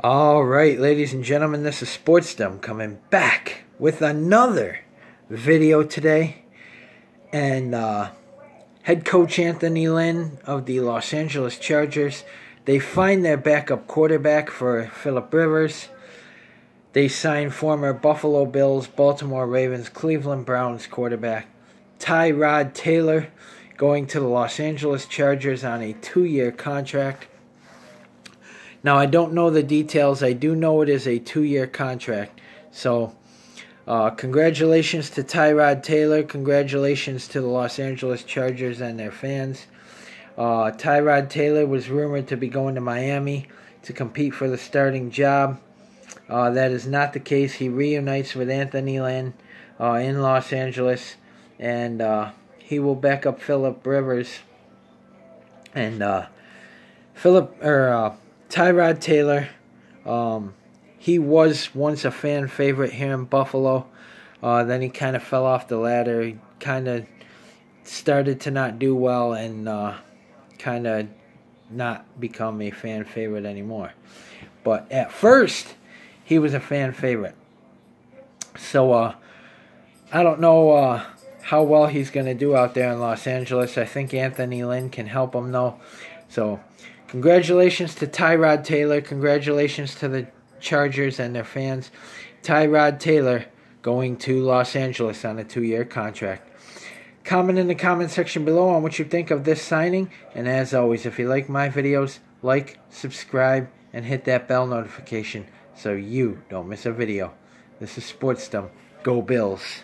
All right, ladies and gentlemen, this is Sportsdom coming back with another video today. And uh, head coach Anthony Lynn of the Los Angeles Chargers, they find their backup quarterback for Philip Rivers. They sign former Buffalo Bills, Baltimore Ravens, Cleveland Browns quarterback Tyrod Taylor going to the Los Angeles Chargers on a two-year contract. Now, I don't know the details. I do know it is a two year contract. So, uh, congratulations to Tyrod Taylor. Congratulations to the Los Angeles Chargers and their fans. Uh, Tyrod Taylor was rumored to be going to Miami to compete for the starting job. Uh, that is not the case. He reunites with Anthony Lynn uh, in Los Angeles, and uh, he will back up Philip Rivers. And uh, Philip or Tyrod Taylor, um, he was once a fan favorite here in Buffalo. Uh, then he kind of fell off the ladder. He kind of started to not do well and uh, kind of not become a fan favorite anymore. But at first, he was a fan favorite. So uh, I don't know uh, how well he's going to do out there in Los Angeles. I think Anthony Lynn can help him though. So Congratulations to Tyrod Taylor. Congratulations to the Chargers and their fans. Tyrod Taylor going to Los Angeles on a two year contract. Comment in the comment section below on what you think of this signing. And as always, if you like my videos, like, subscribe, and hit that bell notification so you don't miss a video. This is Sportsdom. Go Bills.